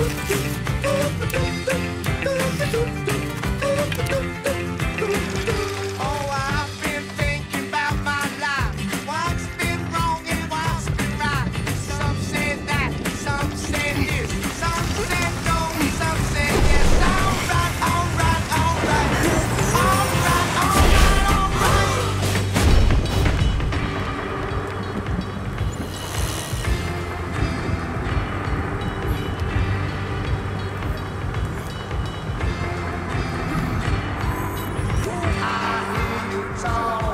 フォークトップ。到。